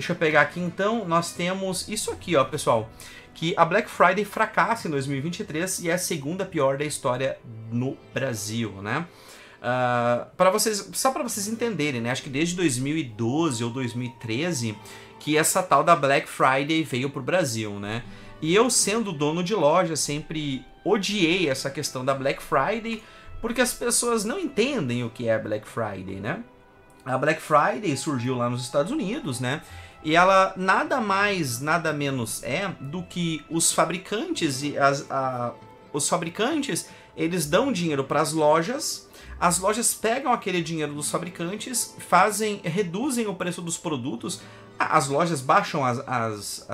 Deixa eu pegar aqui então, nós temos isso aqui, ó, pessoal, que a Black Friday fracassa em 2023 e é a segunda pior da história no Brasil, né? Uh, ah, para vocês, só para vocês entenderem, né? Acho que desde 2012 ou 2013 que essa tal da Black Friday veio pro Brasil, né? E eu sendo dono de loja sempre odiei essa questão da Black Friday porque as pessoas não entendem o que é Black Friday, né? A Black Friday surgiu lá nos Estados Unidos, né? E ela nada mais, nada menos é do que os fabricantes e as, a, os fabricantes eles dão dinheiro para as lojas. As lojas pegam aquele dinheiro dos fabricantes, fazem, reduzem o preço dos produtos. As lojas baixam as, as,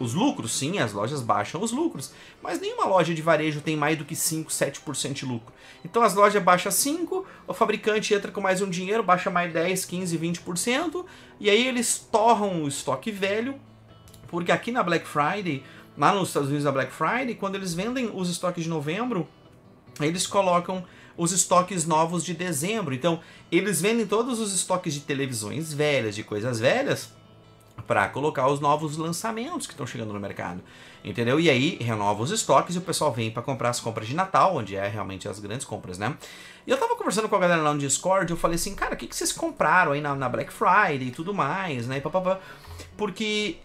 os lucros, sim, as lojas baixam os lucros, mas nenhuma loja de varejo tem mais do que 5, 7% de lucro. Então as lojas baixam 5, o fabricante entra com mais um dinheiro, baixa mais 10, 15, 20%, e aí eles torram o estoque velho, porque aqui na Black Friday, lá nos Estados Unidos na Black Friday, quando eles vendem os estoques de novembro, eles colocam os estoques novos de dezembro. Então, eles vendem todos os estoques de televisões velhas, de coisas velhas, para colocar os novos lançamentos que estão chegando no mercado. Entendeu? E aí renova os estoques e o pessoal vem para comprar as compras de Natal, onde é realmente as grandes compras, né? E eu tava conversando com a galera lá no Discord, eu falei assim, cara, o que, que vocês compraram aí na, na Black Friday e tudo mais, né? E papapá. Porque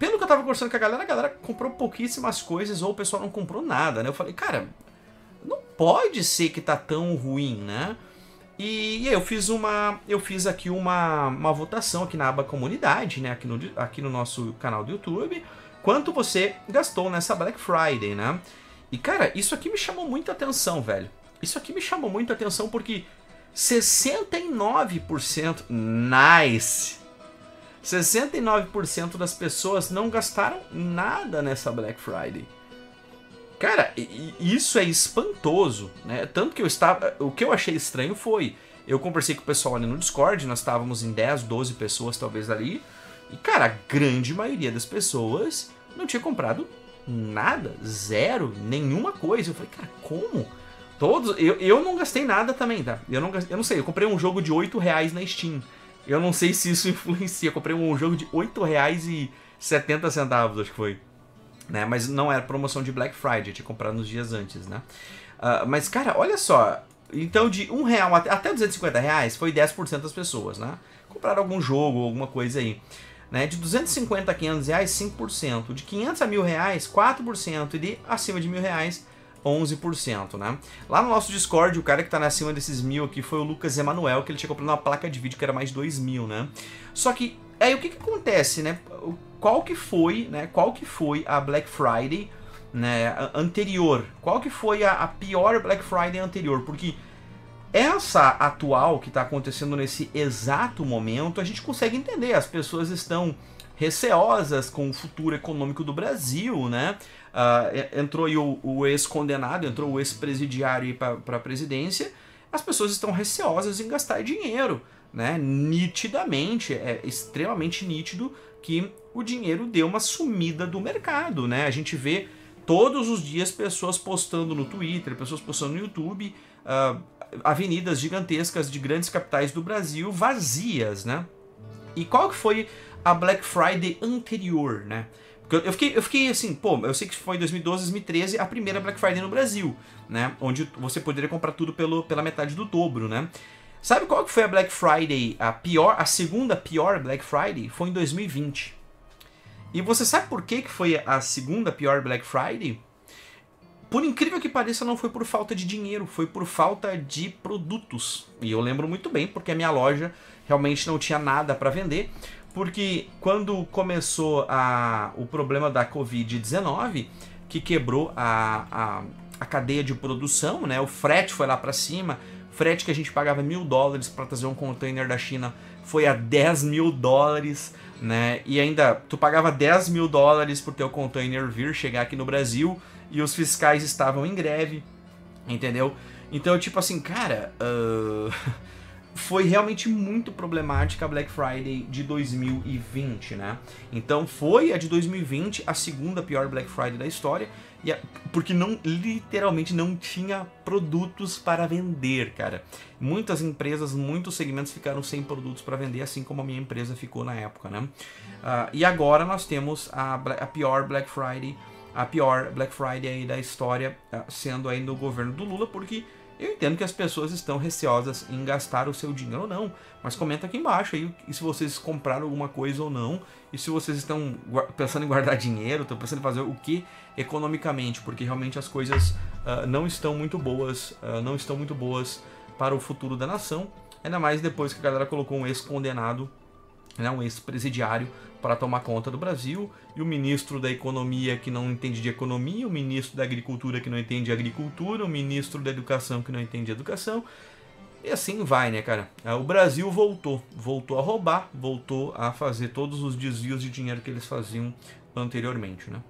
pelo que eu tava conversando com a galera, a galera comprou pouquíssimas coisas ou o pessoal não comprou nada, né? Eu falei, cara, não pode ser que tá tão ruim, né? E, e aí eu fiz uma. Eu fiz aqui uma, uma votação aqui na aba comunidade, né? Aqui no, aqui no nosso canal do YouTube. Quanto você gastou nessa Black Friday, né? E cara, isso aqui me chamou muita atenção, velho. Isso aqui me chamou muita atenção porque 69% nice. 69% das pessoas não gastaram nada nessa Black Friday. Cara, isso é espantoso, né? Tanto que eu estava. O que eu achei estranho foi. Eu conversei com o pessoal ali no Discord, nós estávamos em 10, 12 pessoas talvez ali. E, cara, a grande maioria das pessoas não tinha comprado nada, zero, nenhuma coisa. Eu falei, cara, como? Todos. Eu, eu não gastei nada também, tá? Eu não, eu não sei, eu comprei um jogo de 8 reais na Steam. Eu não sei se isso influencia. Eu comprei um jogo de 8 reais e 70 centavos, acho que foi né? Mas não era promoção de Black Friday, tinha comprado nos dias antes, né? Uh, mas, cara, olha só. Então, de um real até, até 250 reais, foi 10% das pessoas, né? Compraram algum jogo, alguma coisa aí. Né? De 250 a 500 reais, 5%. De 500 a mil reais, 4%. E de acima de mil reais, 11%, né? Lá no nosso Discord, o cara que tá acima desses mil aqui foi o Lucas Emanuel, que ele tinha comprado uma placa de vídeo que era mais de 2 mil, né? Só que, aí o que que acontece, né? Qual que foi, né? Qual que foi a Black Friday, né, anterior? Qual que foi a, a pior Black Friday anterior? Porque essa atual que está acontecendo nesse exato momento, a gente consegue entender. As pessoas estão receosas com o futuro econômico do Brasil, né? Uh, entrou o, o ex-condenado, entrou o ex-presidiário para a presidência. As pessoas estão receosas em gastar dinheiro, né? Nitidamente, é extremamente nítido que o dinheiro deu uma sumida do mercado, né? A gente vê todos os dias pessoas postando no Twitter, pessoas postando no YouTube, uh, avenidas gigantescas de grandes capitais do Brasil vazias, né? E qual que foi a Black Friday anterior, né? Porque eu fiquei, eu fiquei assim, pô, eu sei que foi em 2012, 2013 a primeira Black Friday no Brasil, né? Onde você poderia comprar tudo pelo, pela metade do dobro, né? Sabe qual que foi a Black Friday, a pior, a segunda pior Black Friday? Foi em 2020. E você sabe por que, que foi a segunda pior Black Friday? Por incrível que pareça, não foi por falta de dinheiro, foi por falta de produtos. E eu lembro muito bem, porque a minha loja realmente não tinha nada para vender. Porque quando começou a, o problema da Covid-19, que quebrou a, a, a cadeia de produção, né? o frete foi lá para cima, frete que a gente pagava mil dólares para trazer um container da China foi a 10 mil dólares, né? E ainda tu pagava 10 mil dólares por teu container vir chegar aqui no Brasil e os fiscais estavam em greve, entendeu? Então, tipo assim, cara, uh... foi realmente muito problemática a Black Friday de 2020, né? Então foi a de 2020 a segunda pior Black Friday da história, a, porque não literalmente não tinha produtos para vender, cara. Muitas empresas, muitos segmentos ficaram sem produtos para vender, assim como a minha empresa ficou na época, né? Uh, e agora nós temos a, a pior Black Friday, a pior Black Friday da história, uh, sendo aí no governo do Lula, porque eu entendo que as pessoas estão receosas em gastar o seu dinheiro ou não, mas comenta aqui embaixo aí se vocês compraram alguma coisa ou não, e se vocês estão pensando em guardar dinheiro, estão pensando em fazer o que economicamente, porque realmente as coisas uh, não estão muito boas, uh, não estão muito boas para o futuro da nação, ainda mais depois que a galera colocou um ex-condenado, né, um ex-presidiário para tomar conta do Brasil, e o ministro da Economia que não entende de economia, o ministro da Agricultura que não entende de agricultura, o ministro da Educação que não entende de educação. E assim vai, né, cara? É, o Brasil voltou, voltou a roubar, voltou a fazer todos os desvios de dinheiro que eles faziam anteriormente, né?